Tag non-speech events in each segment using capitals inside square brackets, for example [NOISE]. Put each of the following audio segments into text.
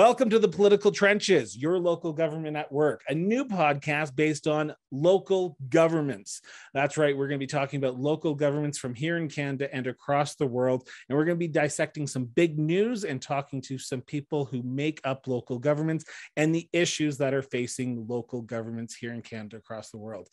Welcome to the Political Trenches, your local government at work, a new podcast based on local governments. That's right, we're going to be talking about local governments from here in Canada and across the world. And we're going to be dissecting some big news and talking to some people who make up local governments and the issues that are facing local governments here in Canada across the world.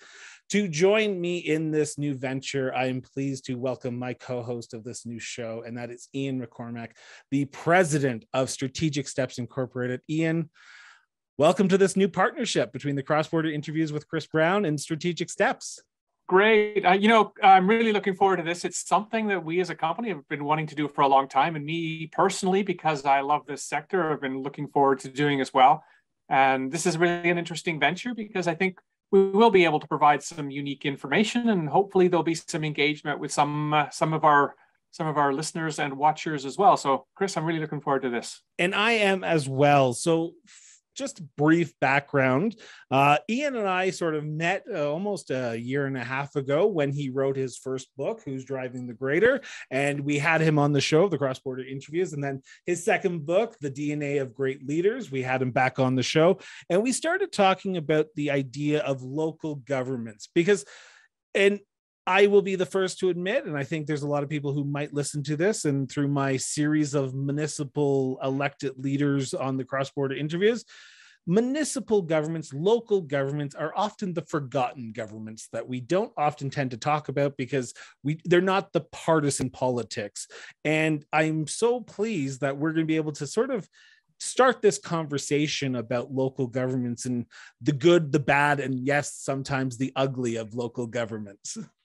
To join me in this new venture, I am pleased to welcome my co host of this new show, and that is Ian McCormack, the president of Strategic Steps Incorporated. Ian, welcome to this new partnership between the cross border interviews with Chris Brown and Strategic Steps. Great. Uh, you know, I'm really looking forward to this. It's something that we as a company have been wanting to do for a long time. And me personally, because I love this sector, I've been looking forward to doing as well. And this is really an interesting venture because I think we will be able to provide some unique information and hopefully there'll be some engagement with some uh, some of our some of our listeners and watchers as well so chris i'm really looking forward to this and i am as well so just brief background. Uh, ian and i sort of met uh, almost a year and a half ago when he wrote his first book who's driving the grader and we had him on the show the cross border interviews and then his second book the dna of great leaders we had him back on the show. And we started talking about the idea of local governments because and I will be the first to admit, and I think there's a lot of people who might listen to this, and through my series of municipal elected leaders on the cross border interviews, municipal governments, local governments are often the forgotten governments that we don't often tend to talk about because we they're not the partisan politics. And I'm so pleased that we're going to be able to sort of start this conversation about local governments and the good, the bad, and yes, sometimes the ugly of local governments. [LAUGHS]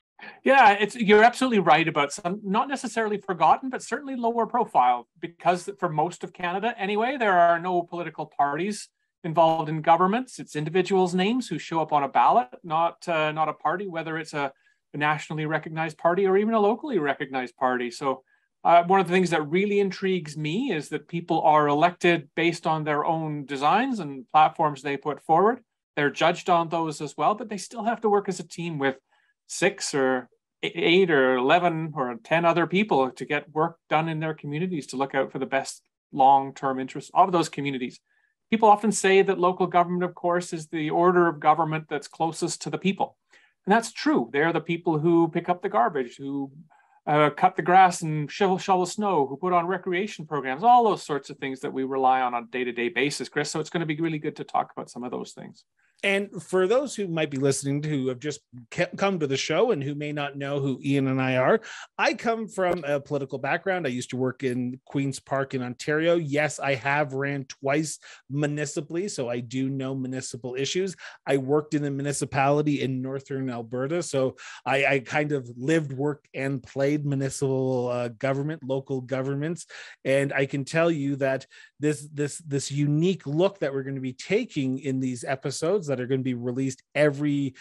Yeah, it's you're absolutely right about some not necessarily forgotten, but certainly lower profile because for most of Canada anyway, there are no political parties involved in governments. It's individuals' names who show up on a ballot, not uh, not a party, whether it's a, a, nationally recognized party or even a locally recognized party. So. Uh, one of the things that really intrigues me is that people are elected based on their own designs and platforms they put forward. They're judged on those as well, but they still have to work as a team with six or eight or 11 or 10 other people to get work done in their communities to look out for the best long-term interests of those communities. People often say that local government, of course, is the order of government that's closest to the people. And that's true. They're the people who pick up the garbage, who uh, cut the grass and shovel, shovel snow, who put on recreation programs, all those sorts of things that we rely on on a day-to-day basis, Chris. So it's going to be really good to talk about some of those things. And for those who might be listening to who have just come to the show and who may not know who Ian and I are, I come from a political background. I used to work in Queen's Park in Ontario. Yes, I have ran twice municipally, so I do know municipal issues. I worked in a municipality in northern Alberta, so I, I kind of lived, worked, and played municipal uh, government, local governments, and I can tell you that this this this unique look that we're going to be taking in these episodes that are going to be released every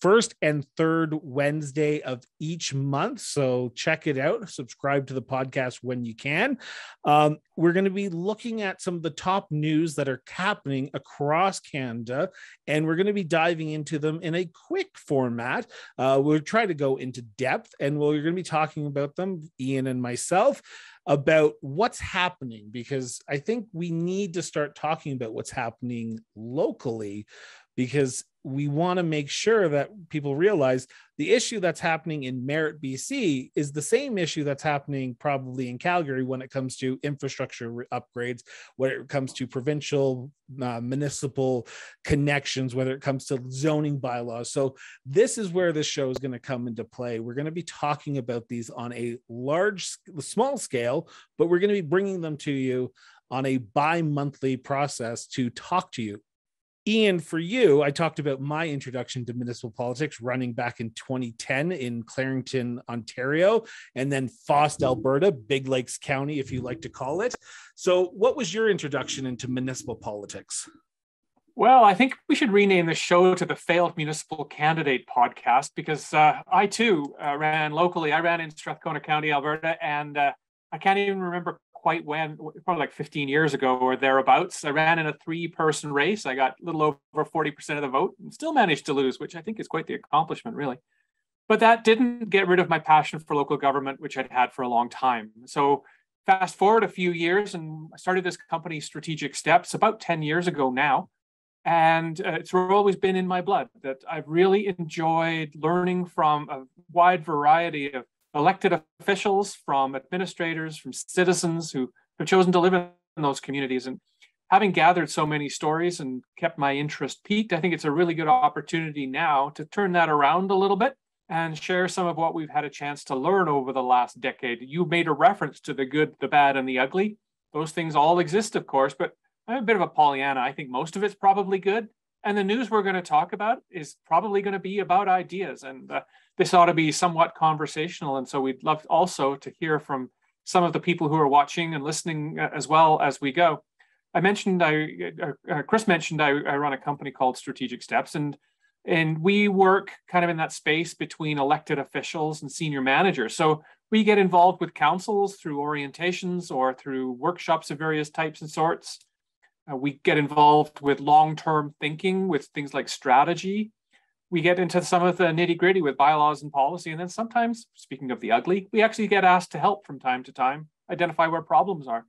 first and third Wednesday of each month. So check it out. Subscribe to the podcast when you can. Um, we're going to be looking at some of the top news that are happening across Canada, and we're going to be diving into them in a quick format. Uh, we'll try to go into depth, and we're going to be talking about them, Ian and myself about what's happening because I think we need to start talking about what's happening locally because we want to make sure that people realize the issue that's happening in Merritt, BC is the same issue that's happening probably in Calgary when it comes to infrastructure upgrades, when it comes to provincial, uh, municipal connections, whether it comes to zoning bylaws. So, this is where this show is going to come into play. We're going to be talking about these on a large, small scale, but we're going to be bringing them to you on a bi monthly process to talk to you Ian, for you, I talked about my introduction to municipal politics running back in 2010 in Clarington, Ontario, and then Faust, Alberta, Big Lakes County, if you like to call it. So, what was your introduction into municipal politics? Well, I think we should rename the show to the Failed Municipal Candidate Podcast because uh, I too uh, ran locally. I ran in Strathcona County, Alberta, and uh, I can't even remember quite when, probably like 15 years ago or thereabouts. I ran in a three person race. I got a little over 40% of the vote and still managed to lose, which I think is quite the accomplishment, really. But that didn't get rid of my passion for local government, which I'd had for a long time. So fast forward a few years, and I started this company, Strategic Steps, about 10 years ago now. And uh, it's always been in my blood that I've really enjoyed learning from a wide variety of elected officials, from administrators, from citizens who have chosen to live in those communities. And having gathered so many stories and kept my interest peaked, I think it's a really good opportunity now to turn that around a little bit and share some of what we've had a chance to learn over the last decade. You made a reference to the good, the bad, and the ugly. Those things all exist, of course, but I'm a bit of a Pollyanna. I think most of it's probably good. And the news we're going to talk about is probably going to be about ideas. And uh, this ought to be somewhat conversational. And so we'd love also to hear from some of the people who are watching and listening uh, as well as we go. I mentioned, I uh, uh, Chris mentioned I, I run a company called Strategic Steps, and and we work kind of in that space between elected officials and senior managers. So we get involved with councils through orientations or through workshops of various types and sorts. Uh, we get involved with long-term thinking with things like strategy. We get into some of the nitty-gritty with bylaws and policy. And then sometimes, speaking of the ugly, we actually get asked to help from time to time, identify where problems are.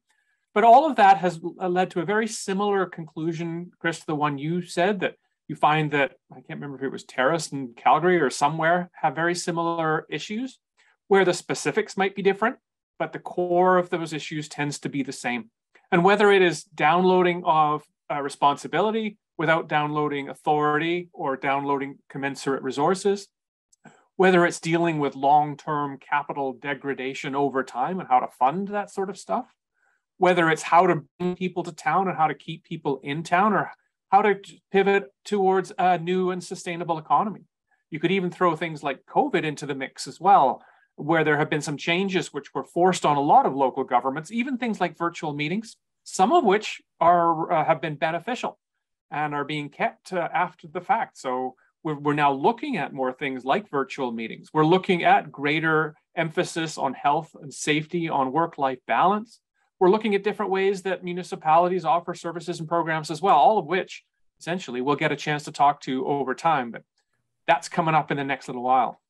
But all of that has led to a very similar conclusion, Chris, to the one you said that you find that I can't remember if it was Terrace and Calgary or somewhere have very similar issues where the specifics might be different, but the core of those issues tends to be the same. And whether it is downloading of uh, responsibility without downloading authority or downloading commensurate resources, whether it's dealing with long term capital degradation over time and how to fund that sort of stuff, whether it's how to bring people to town and how to keep people in town or how to pivot towards a new and sustainable economy. You could even throw things like COVID into the mix as well, where there have been some changes which were forced on a lot of local governments, even things like virtual meetings, some of which are uh, have been beneficial and are being kept uh, after the fact. So we're, we're now looking at more things like virtual meetings. We're looking at greater emphasis on health and safety, on work-life balance. We're looking at different ways that municipalities offer services and programs as well, all of which essentially we'll get a chance to talk to over time. But that's coming up in the next little while.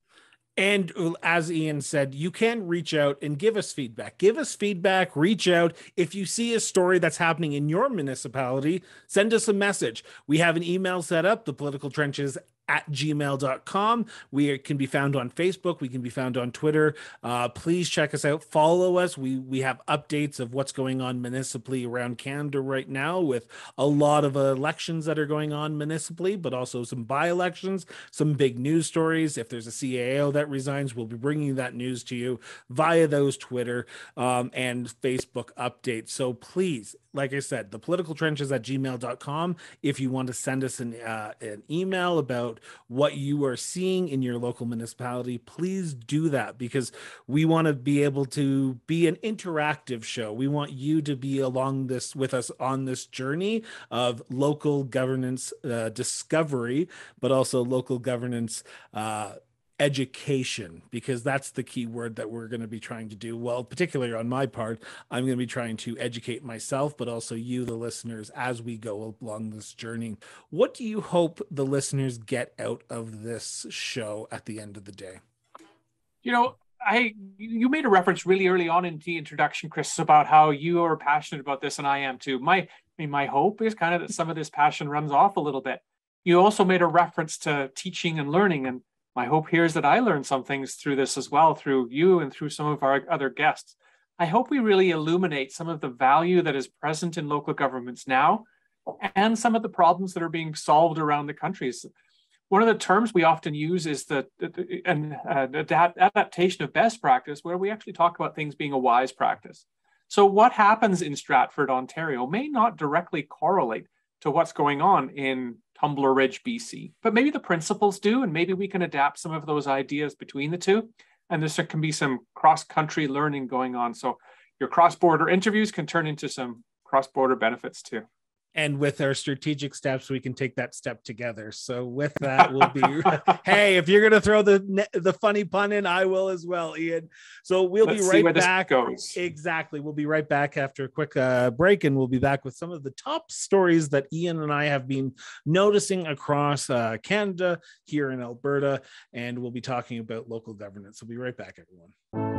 And as Ian said, you can reach out and give us feedback. Give us feedback, reach out. If you see a story that's happening in your municipality, send us a message. We have an email set up, the political trenches at gmail.com. We can be found on Facebook. We can be found on Twitter. Uh, please check us out. Follow us. We we have updates of what's going on municipally around Canada right now with a lot of elections that are going on municipally, but also some by-elections, some big news stories. If there's a CAO that resigns, we'll be bringing that news to you via those Twitter um, and Facebook updates. So please, like I said, the political trenches at gmail.com. If you want to send us an, uh, an email about what you are seeing in your local municipality, please do that because we want to be able to be an interactive show. We want you to be along this with us on this journey of local governance uh, discovery, but also local governance. Uh, education because that's the key word that we're going to be trying to do well particularly on my part i'm going to be trying to educate myself but also you the listeners as we go along this journey what do you hope the listeners get out of this show at the end of the day you know I you made a reference really early on in the introduction, Chris, about how you are passionate about this, and I am too. My I mean, my hope is kind of that some of this passion runs off a little bit. You also made a reference to teaching and learning, and my hope here is that I learned some things through this as well, through you and through some of our other guests. I hope we really illuminate some of the value that is present in local governments now and some of the problems that are being solved around the countries. One of the terms we often use is the, an uh, adaptation of best practice, where we actually talk about things being a wise practice. So, what happens in Stratford, Ontario, may not directly correlate to what's going on in Tumbler Ridge, BC. But maybe the principles do, and maybe we can adapt some of those ideas between the two. And there can be some cross country learning going on. So your cross border interviews can turn into some cross border benefits too and with our strategic steps we can take that step together. So with that we'll be [LAUGHS] [LAUGHS] hey if you're going to throw the the funny pun in i will as well ian. So we'll Let's be right back exactly. We'll be right back after a quick uh, break and we'll be back with some of the top stories that ian and i have been noticing across uh, canada here in alberta and we'll be talking about local governance. So we'll be right back everyone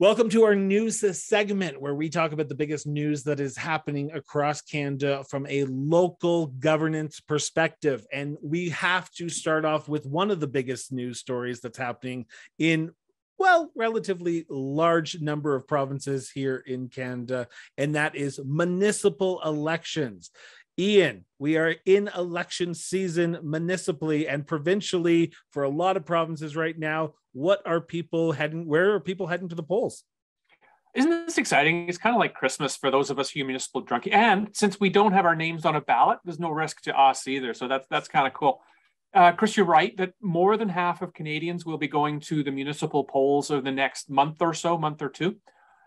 Welcome to our news segment where we talk about the biggest news that is happening across Canada from a local governance perspective. And we have to start off with one of the biggest news stories that's happening in well, relatively large number of provinces here in Canada, and that is municipal elections. Ian, we are in election season municipally and provincially for a lot of provinces right now. What are people heading? Where are people heading to the polls? Isn't this exciting? It's kind of like Christmas for those of us who are municipal drunkie. And since we don't have our names on a ballot, there's no risk to us either. So that's that's kind of cool. Uh, Chris, you're right that more than half of Canadians will be going to the municipal polls over the next month or so, month or two.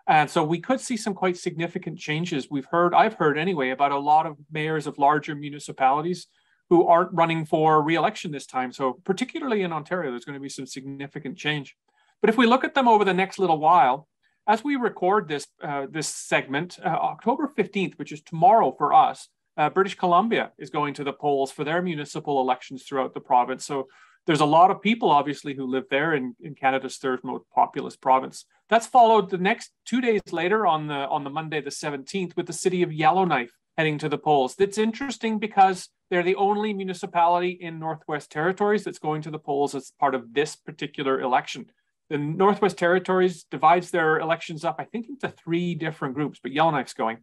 And so we could see some quite significant changes. We've heard, I've heard anyway, about a lot of mayors of larger municipalities who aren't running for re-election this time. So particularly in Ontario, there's going to be some significant change. But if we look at them over the next little while, as we record this uh, this segment, uh, October 15th, which is tomorrow for us, uh, British Columbia is going to the polls for their municipal elections throughout the province. So there's a lot of people, obviously, who live there in, in Canada's third most populous province. That's followed the next two days later on the on the Monday the 17th with the city of Yellowknife heading to the polls. That's interesting because they're the only municipality in Northwest Territories that's going to the polls as part of this particular election. The Northwest Territories divides their elections up, I think, into three different groups, but Yellowknife's going.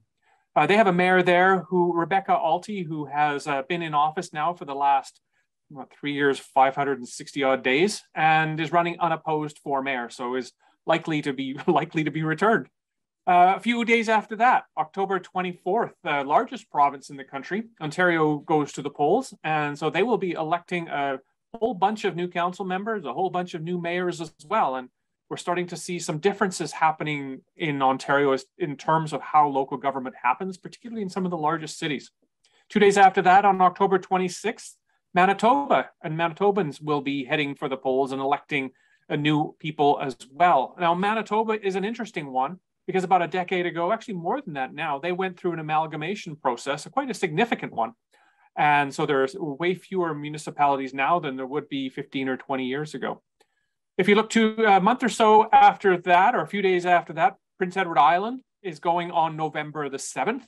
Uh, they have a mayor there who, Rebecca Alty, who has uh, been in office now for the last what, three years, 560 odd days, and is running unopposed for mayor. So is likely to be [LAUGHS] likely to be returned. Uh, a few days after that, October 24th, the largest province in the country, Ontario goes to the polls, and so they will be electing a whole bunch of new council members, a whole bunch of new mayors as well, and we're starting to see some differences happening in Ontario in terms of how local government happens, particularly in some of the largest cities. Two days after that, on October 26th, Manitoba and Manitobans will be heading for the polls and electing a new people as well. Now, Manitoba is an interesting one because about a decade ago, actually more than that now, they went through an amalgamation process, quite a significant one. And so there's way fewer municipalities now than there would be 15 or 20 years ago. If you look to a month or so after that, or a few days after that, Prince Edward Island is going on November the 7th.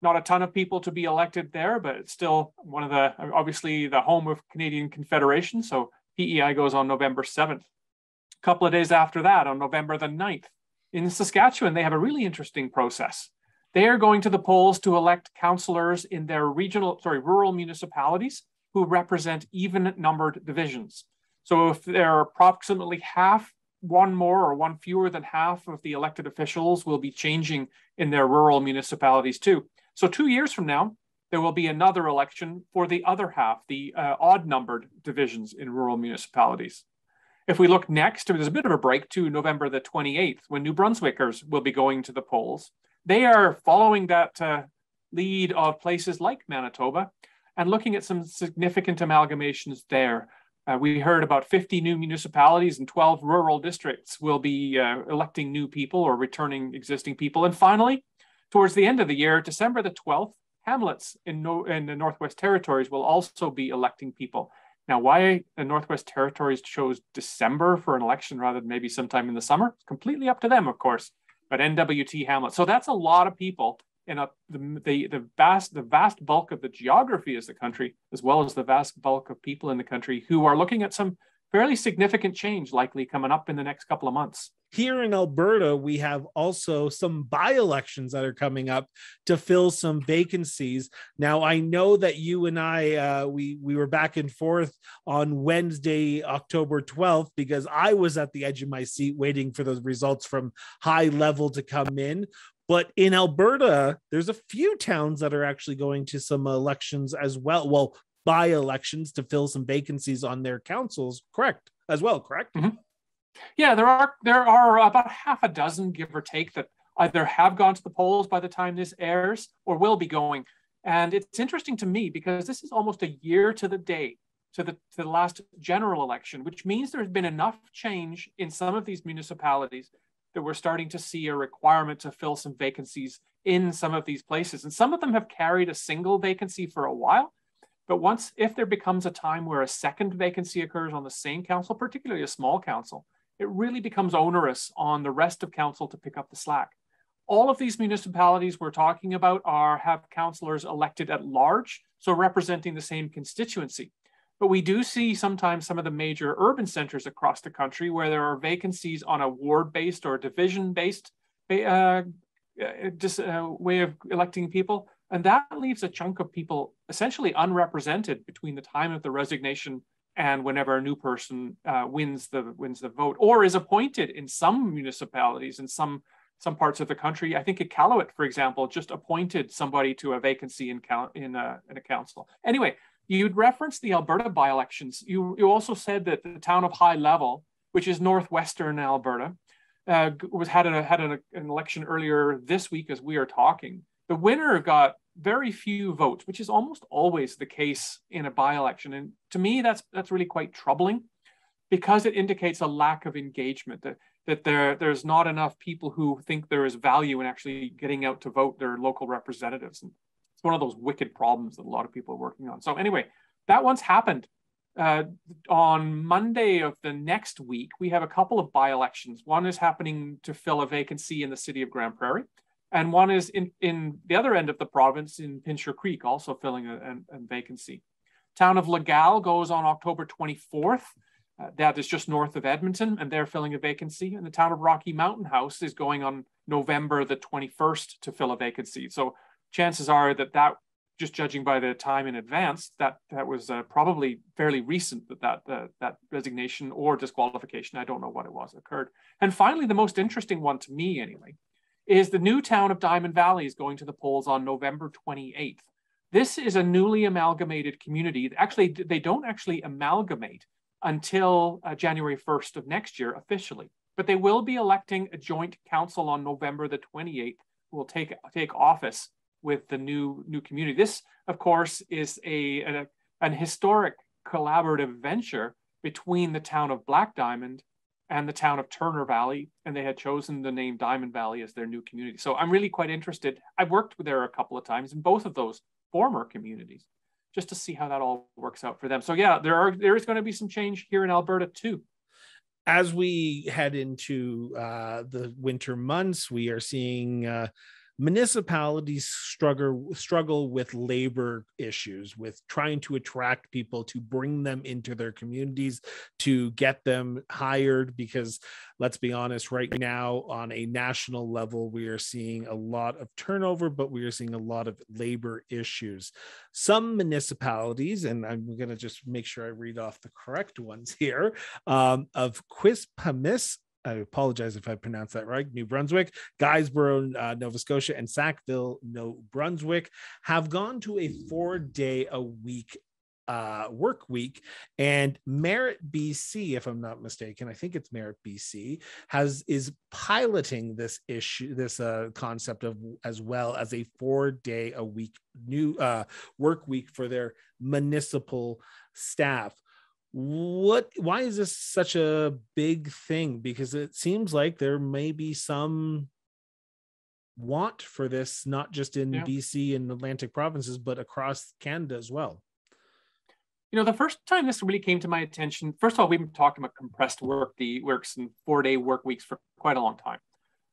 Not a ton of people to be elected there, but it's still one of the, obviously, the home of Canadian Confederation. So PEI goes on November 7th. A couple of days after that, on November the 9th, in Saskatchewan, they have a really interesting process. They are going to the polls to elect councillors in their regional, sorry, rural municipalities who represent even numbered divisions. So if there are approximately half, one more or one fewer than half of the elected officials will be changing in their rural municipalities too. So two years from now, there will be another election for the other half, the uh, odd numbered divisions in rural municipalities. If we look next, there's a bit of a break to November the 28th when New Brunswickers will be going to the polls. They are following that uh, lead of places like Manitoba and looking at some significant amalgamations there. Uh, we heard about 50 new municipalities and 12 rural districts will be uh, electing new people or returning existing people. And finally, towards the end of the year, December the 12th, hamlets in, no, in the Northwest Territories will also be electing people. Now, why the Northwest Territories chose December for an election rather than maybe sometime in the summer, it's completely up to them, of course. But NWT Hamlet. So that's a lot of people in a, the, the, the vast the vast bulk of the geography of the country, as well as the vast bulk of people in the country who are looking at some fairly significant change likely coming up in the next couple of months. Here in Alberta, we have also some by elections that are coming up to fill some vacancies. Now, I know that you and I, uh, we we were back and forth on Wednesday, October 12th, because I was at the edge of my seat waiting for those results from high level to come in. But in Alberta, there's a few towns that are actually going to some elections as well. Well, by elections to fill some vacancies on their councils, correct? As well, correct? Mm-hmm. Yeah, there are there are about half a dozen, give or take, that either have gone to the polls by the time this airs or will be going. And it's interesting to me because this is almost a year to the day to the, to the last general election, which means there's been enough change in some of these municipalities that we're starting to see a requirement to fill some vacancies in some of these places. And some of them have carried a single vacancy for a while. But once, if there becomes a time where a second vacancy occurs on the same council, particularly a small council, it really becomes onerous on the rest of council to pick up the slack. All of these municipalities we're talking about are have councillors elected at large, so representing the same constituency. But we do see sometimes some of the major urban centers across the country where there are vacancies on a ward-based or division-based uh, just uh, way of electing people. And that leaves a chunk of people essentially unrepresented between the time of the resignation and whenever a new person uh, wins the wins the vote or is appointed in some municipalities in some some parts of the country. I think Iqaluit, for example, just appointed somebody to a vacancy in in a, in a council. Anyway, you'd referenced the Alberta by-elections. You you also said that the town of High Level, which is northwestern Alberta, uh, was had a, had an, an election earlier this week as we are talking. The winner got very few votes, which is almost always the case in a by-election. And to me, that's that's really quite troubling because it indicates a lack of engagement that that there there's not enough people who think there is value in actually getting out to vote their local representatives. And it's one of those wicked problems that a lot of people are working on. So anyway, that once happened. Uh, on Monday of the next week, we have a couple of by-elections. One is happening to fill a vacancy in the city of Grande Prairie and one is in, in the other end of the province in Pincher Creek, also filling a, a, a vacancy. Town of Legal goes on October 24th. Uh, that is just north of Edmonton, and they're filling a vacancy. And the town of Rocky Mountain House is going on November the 21st to fill a vacancy. So chances are that that, just judging by the time in advance, that that was uh, probably fairly recent that that uh, that resignation or disqualification, I don't know what it was, occurred. And finally, the most interesting one to me, anyway, is the new town of Diamond Valley is going to the polls on November 28th. This is a newly amalgamated community. Actually, they don't actually amalgamate until uh, January 1st of next year officially, but they will be electing a joint council on November the 28th who will take, take office with the new, new community. This, of course, is a, a an historic collaborative venture between the town of Black Diamond and the town of Turner Valley, and they had chosen the name Diamond Valley as their new community. So I'm really quite interested. I've worked with there a couple of times in both of those former communities, just to see how that all works out for them. So yeah, there are there is going to be some change here in Alberta too. As we head into uh, the winter months, we are seeing. Uh, municipalities struggle struggle with labor issues with trying to attract people to bring them into their communities to get them hired because let's be honest right now on a national level we are seeing a lot of turnover but we are seeing a lot of labor issues. Some municipalities and i'm going to just make sure i read off the correct ones here um, of quispamsis I apologize if I pronounced that right. New Brunswick, Guysborough, uh, Nova Scotia, and Sackville, New Brunswick have gone to a four day a week uh, work week. And Merritt BC, if I'm not mistaken, I think it's Merritt BC, has is piloting this issue, this uh, concept of as well as a four day a week new uh, work week for their municipal staff what why is this such a big thing? Because it seems like there may be some want for this not just in yeah. BC and Atlantic provinces but across Canada as well. You know the first time this really came to my attention first of all we've been talking about compressed work the works and four day work weeks for quite a long time.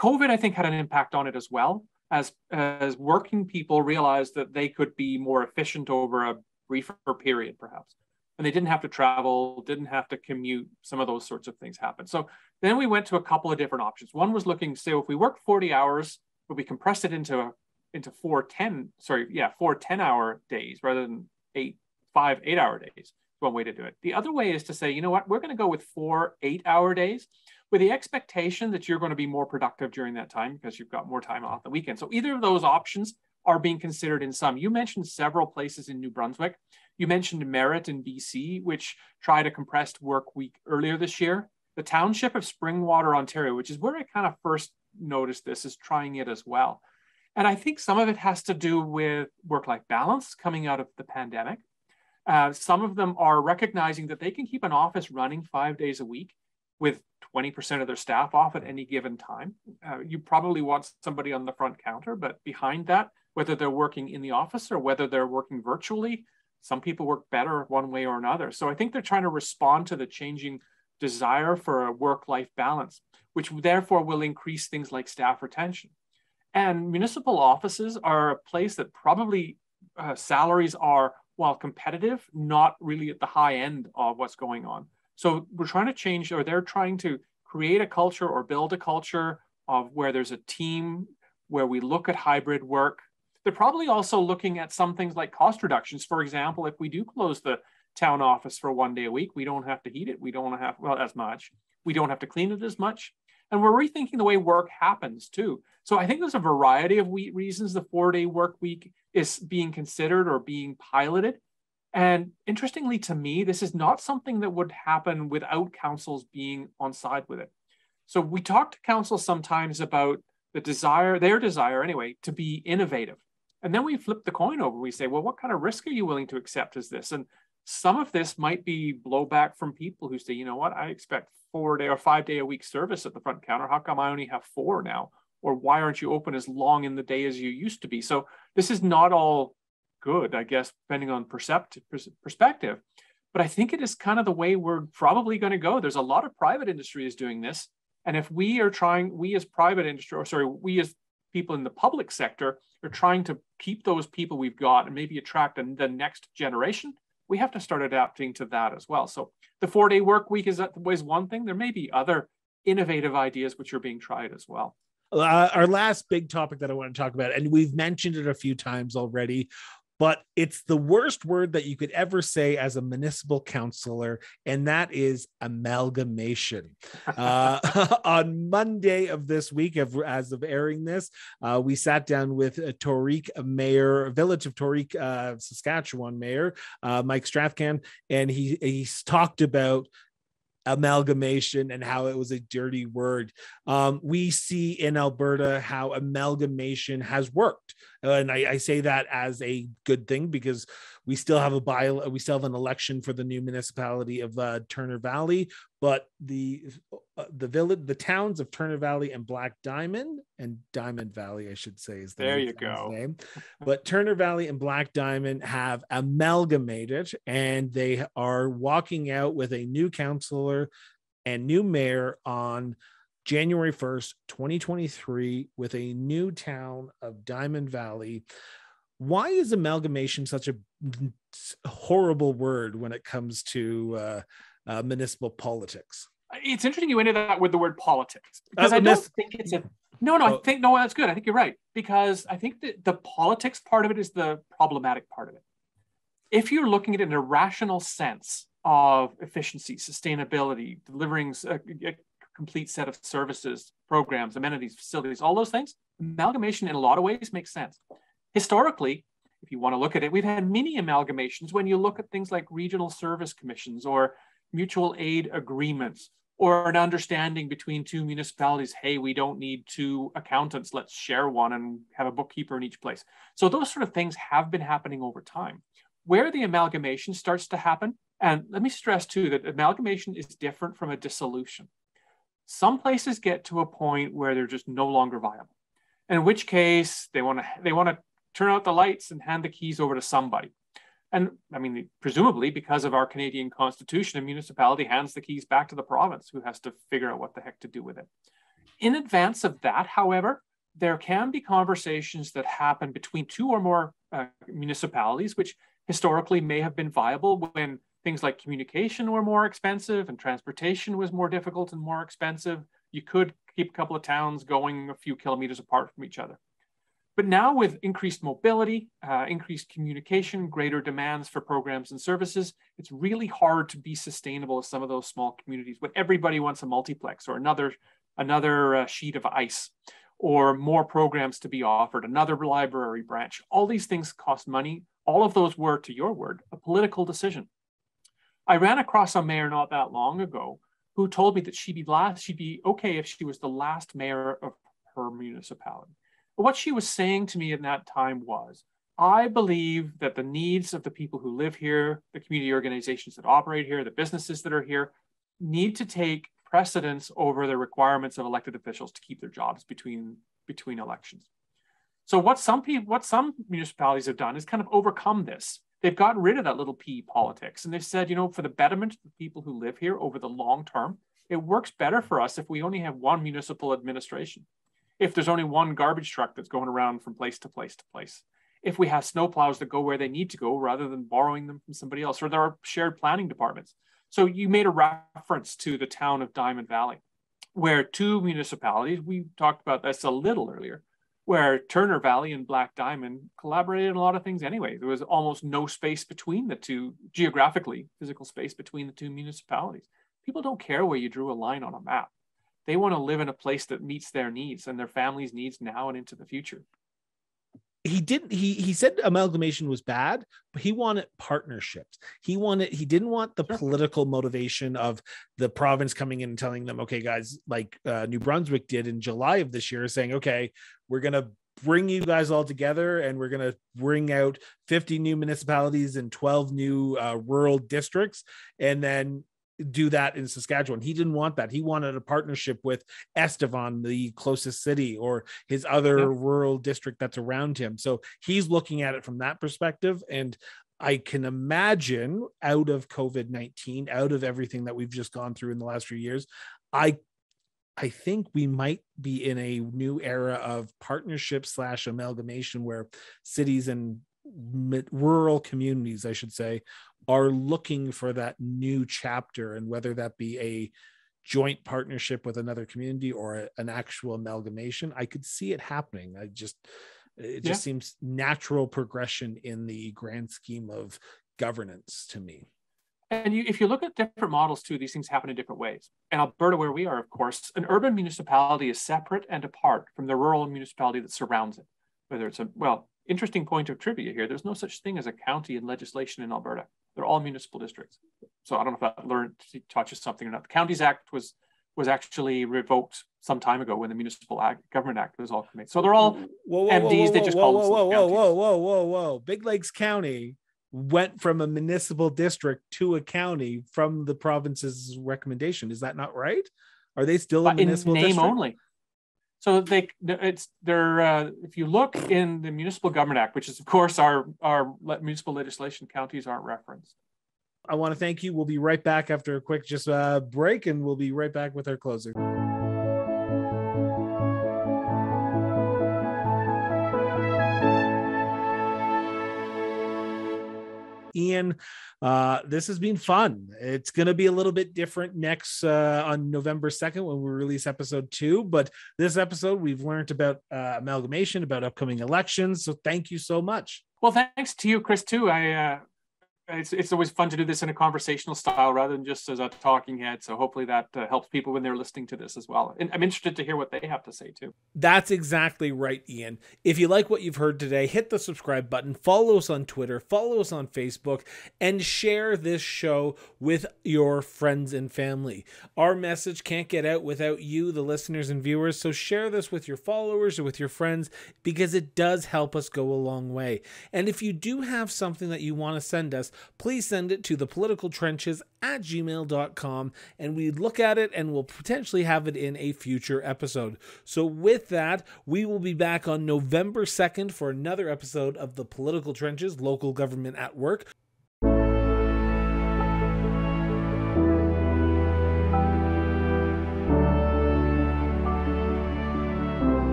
Covid i think had an impact on it as well as as working people realized that they could be more efficient over a briefer period perhaps and they didn't have to travel, didn't have to commute. Some of those sorts of things happen. So then we went to a couple of different options. One was looking, say, if we work 40 hours, but we compress it into into four 10, sorry, yeah, four 10 hour days rather than eight, five, eight hour days. One way to do it. The other way is to say, you know what, we're going to go with four eight hour days with the expectation that you're going to be more productive during that time because you've got more time off the weekend. So either of those options are being considered in some. You mentioned several places in New Brunswick. You mentioned Merritt in BC, which tried a compressed work week earlier this year. The township of Springwater, Ontario, which is where I kind of first noticed this, is trying it as well. And I think some of it has to do with work life balance coming out of the pandemic. Uh, some of them are recognizing that they can keep an office running five days a week with 20% of their staff off at any given time. Uh, you probably want somebody on the front counter, but behind that, whether they're working in the office or whether they're working virtually. Some people work better one way or another. So I think they're trying to respond to the changing desire for a work life balance, which therefore will increase things like staff retention. And municipal offices are a place that probably uh, salaries are, while competitive, not really at the high end of what's going on. So we're trying to change, or they're trying to create a culture or build a culture of where there's a team where we look at hybrid work. They're probably also looking at some things like cost reductions. For example, if we do close the town office for one day a week, we don't have to heat it. We don't have, well, as much. We don't have to clean it as much. And we're rethinking the way work happens too. So I think there's a variety of reasons the four day work week is being considered or being piloted. And interestingly to me, this is not something that would happen without councils being on side with it. So we talk to councils sometimes about the desire, their desire anyway, to be innovative. And then we flip the coin over. We say, well, what kind of risk are you willing to accept as this? And some of this might be blowback from people who say, you know what, I expect four day or five day a week service at the front counter. How come I only have four now? Or why aren't you open as long in the day as you used to be? So this is not all good, I guess, depending on percept- perspective. But I think it is kind of the way we're probably going to go. There's a lot of private industry is doing this. And if we are trying, we as private industry, or sorry, we as people in the public sector are trying to keep those people we've got and maybe attract the next generation, we have to start adapting to that as well. So the four day work week is, is one thing. There may be other innovative ideas which are being tried as well. Uh, our last big topic that I want to talk about, and we've mentioned it a few times already, but it's the worst word that you could ever say as a municipal councilor, and that is amalgamation. Uh, [LAUGHS] on Monday of this week, as of airing this, uh, we sat down with uh, Torquay Mayor, Village of Torquay, uh, Saskatchewan Mayor uh, Mike Strathcan, and he he's talked about amalgamation and how it was a dirty word. Um, we see in Alberta how amalgamation has worked. And I, I, say that as a good thing because we still have a by we still have an election for the new municipality of uh, Turner Valley, but the uh, the village, the towns of Turner Valley and Black Diamond and Diamond Valley, I should say, is the there you go. Name. [LAUGHS] but Turner Valley and Black Diamond have amalgamated, and they are walking out with a new councilor and new mayor on January 1st, 2023, with a new town of Diamond Valley. Why is amalgamation such a horrible word when it comes to uh, uh, municipal politics? It's interesting you ended that with the word politics because uh, I don't think it's a no, no. I think no. That's good. I think you're right because I think that the politics part of it is the problematic part of it. If you're looking at it in a rational sense of efficiency, sustainability, delivering a, a complete set of services, programs, amenities, facilities, all those things, amalgamation in a lot of ways makes sense. Historically, if you want to look at it, we've had many amalgamations when you look at things like regional service commissions or mutual aid agreements or an understanding between two municipalities hey we don't need two accountants let's share one and have a bookkeeper in each place so those sort of things have been happening over time where the amalgamation starts to happen and let me stress too that amalgamation is different from a dissolution some places get to a point where they're just no longer viable. In which case they want to they want to turn out the lights and hand the keys over to somebody. And I mean, presumably because of our Canadian Constitution, a municipality hands the keys back to the province, who has to figure out what the heck to do with it. In advance of that, however, there can be conversations that happen between two or more uh, municipalities, which historically may have been viable when things like communication were more expensive and transportation was more difficult and more expensive. You could keep a couple of towns going a few kilometers apart from each other. But now with increased mobility, uh, increased communication, greater demands for programs and services, it's really hard to be sustainable as some of those small communities when everybody wants a multiplex or another, another uh, sheet of ice or more programs to be offered, another library branch. All these things cost money. All of those were, to your word, a political decision. I ran across a mayor not that long ago who told me that she'd be last, she'd be okay if she was the last mayor of her municipality. But what she was saying to me in that time was, I believe that the needs of the people who live here, the community organizations that operate here, the businesses that are here, need to take precedence over the requirements of elected officials to keep their jobs between between elections. So what some people, what some municipalities have done is kind of overcome this they've gotten rid of that little p politics and they've said, you know, for the betterment of the people who live here over the long term, it works better for us if we only have one municipal administration. If there's only one garbage truck that's going around from place to place to place. If we have snowplows that go where they need to go rather than borrowing them from somebody else, or there are shared planning departments. So you made a reference to the town of Diamond Valley, where two municipalities, we talked about this a little earlier, where Turner Valley and Black Diamond collaborated in a lot of things anyway. There was almost no space between the two, geographically, physical space between the two municipalities. People don't care where you drew a line on a map. They want to live in a place that meets their needs and their family's needs now and into the future. He didn't he he said amalgamation was bad but he wanted partnerships. He wanted he didn't want the sure. political motivation of the province coming in and telling them okay guys like uh, new brunswick did in july of this year saying okay we're going to bring you guys all together and we're going to bring out 50 new municipalities and 12 new uh, rural districts. And then do that in Saskatchewan. He didn't want that. He wanted a partnership with Estevan, the closest city, or his other yep. rural district that's around him. So he's looking at it from that perspective. And I can imagine out of COVID 19, out of everything that we've just gone through in the last few years, I I think we might be in a new era of partnership slash amalgamation where cities and rural communities, I should say, are looking for that new chapter and whether that be a joint partnership with another community or a, an actual amalgamation i could see it happening i just it just yeah. seems natural progression in the grand scheme of governance to me and you, if you look at different models too, these things happen in different ways. In Alberta, where we are, of course, an urban municipality is separate and apart from the rural municipality that surrounds it. Whether it's a, well, interesting point of trivia here, there's no such thing as a county in legislation in Alberta. They're all municipal districts. So I don't know if that learned to touches something or not. The Counties Act was was actually revoked some time ago when the Municipal Act, Government Act was all made. So they're all whoa, whoa, MDs. Whoa, they just call whoa, whoa, whoa, whoa, whoa, whoa, whoa. Big Lakes County went from a municipal district to a county from the province's recommendation. Is that not right? Are they still a municipal in name district? only? So they, it's they're uh, if you look in the Municipal Government Act, which is of course our our municipal legislation, counties aren't referenced. I want to thank you. We'll be right back after a quick just uh, break, and we'll be right back with our closer. Ian. Uh, this has been fun. It's going to be a little bit different next uh, on November 2nd when we release episode two. But this episode, we've learned about uh, amalgamation, about upcoming elections. So thank you so much. Well, thanks to you, Chris, too. I uh, it's it's always fun to do this in a conversational style rather than just as a talking head. So hopefully that uh, helps people when they're listening to this as well. And I'm interested to hear what they have to say too. That's exactly right, Ian. If you like what you've heard today, hit the subscribe button, follow us on Twitter, follow us on Facebook, and share this show with your friends and family. Our message can't get out without you, the listeners and viewers. So share this with your followers or with your friends because it does help us go a long way. And if you do have something that you want to send us, please send it to the political trenches at gmail.com and we look at it and we'll potentially have it in a future episode. So, with that, we will be back on November 2nd for another episode of the Political Trenches Local Government at Work.